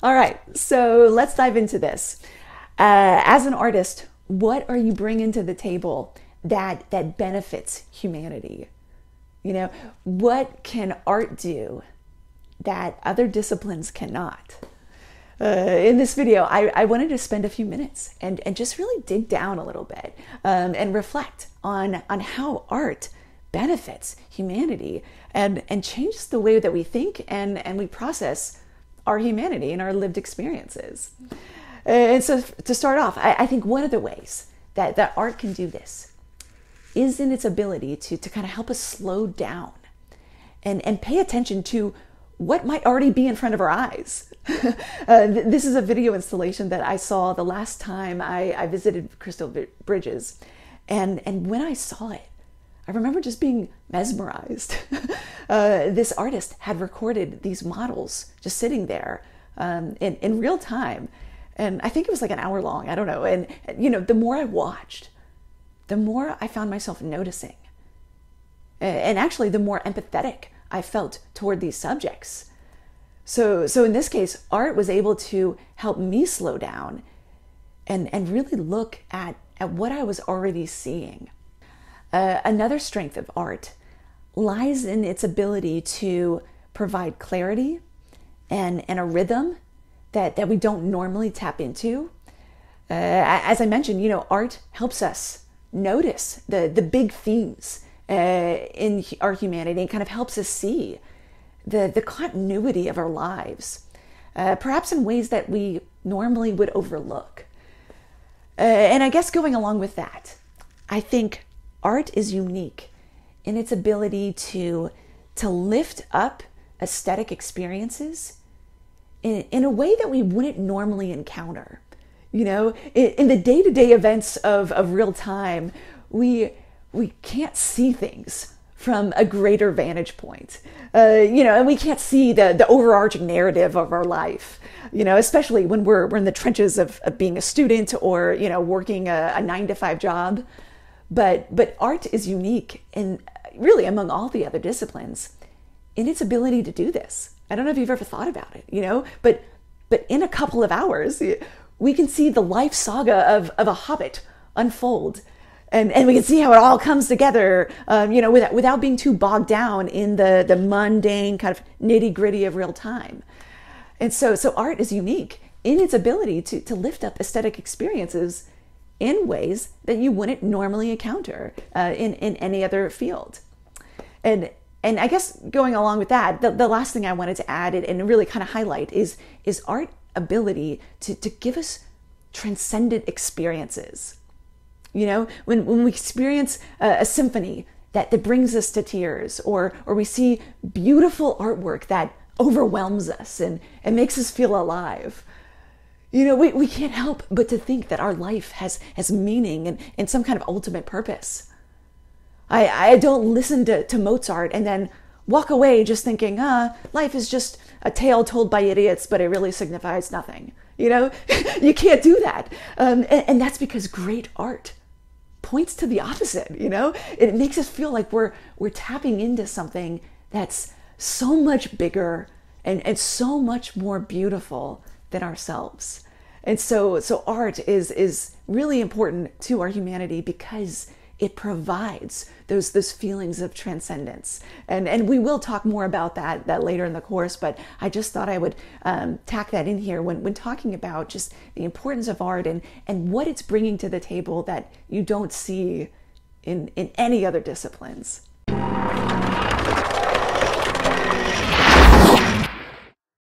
All right, so let's dive into this. Uh, as an artist, what are you bringing to the table that that benefits humanity? You know, what can art do that other disciplines cannot? Uh, in this video, I, I, wanted to spend a few minutes and, and just really dig down a little bit um, and reflect on, on how art benefits humanity and, and changes the way that we think and, and we process our humanity and our lived experiences. And so, to start off, I, I think one of the ways that, that art can do this is in its ability to, to kind of help us slow down and, and pay attention to what might already be in front of our eyes. uh, th- this is a video installation that I saw the last time I, I visited Crystal Bridges. And, and when I saw it, I remember just being mesmerized. uh, this artist had recorded these models just sitting there um, in, in real time. And I think it was like an hour long, I don't know. And, you know, the more I watched, the more I found myself noticing. And actually, the more empathetic I felt toward these subjects. So, so in this case, art was able to help me slow down and, and really look at, at what I was already seeing. Uh, another strength of art lies in its ability to provide clarity and, and a rhythm that, that we don't normally tap into. Uh, as I mentioned, you know, art helps us notice the, the big themes uh, in our humanity and kind of helps us see the, the continuity of our lives, uh, perhaps in ways that we normally would overlook. Uh, and I guess going along with that, I think art is unique in its ability to, to lift up aesthetic experiences in, in a way that we wouldn't normally encounter. You know, in, in the day to day events of, of real time, we we can't see things from a greater vantage point. Uh, you know, and we can't see the, the overarching narrative of our life, you know, especially when we're, we're in the trenches of, of being a student or, you know, working a, a nine to five job. But, but art is unique and really among all the other disciplines in its ability to do this. I don't know if you've ever thought about it, you know, but, but in a couple of hours, we can see the life saga of, of a hobbit unfold and and we can see how it all comes together, um, you know, without without being too bogged down in the the mundane kind of nitty gritty of real time. And so so art is unique in its ability to to lift up aesthetic experiences in ways that you wouldn't normally encounter uh, in in any other field. And and I guess going along with that, the, the last thing I wanted to add and really kind of highlight is is art ability to to give us transcendent experiences you know, when, when we experience a, a symphony that, that brings us to tears, or, or we see beautiful artwork that overwhelms us and, and makes us feel alive. You know, we, we can't help but to think that our life has, has meaning and, and some kind of ultimate purpose. I, I don't listen to, to Mozart and then walk away just thinking, ah, life is just a tale told by idiots, but it really signifies nothing. You know, you can't do that. Um, and, and that's because great art points to the opposite, you know? It makes us feel like we're we're tapping into something that's so much bigger and, and so much more beautiful than ourselves. And so so art is is really important to our humanity because it provides those those feelings of transcendence and and we will talk more about that that later in the course but i just thought i would um, tack that in here when when talking about just the importance of art and and what it's bringing to the table that you don't see in in any other disciplines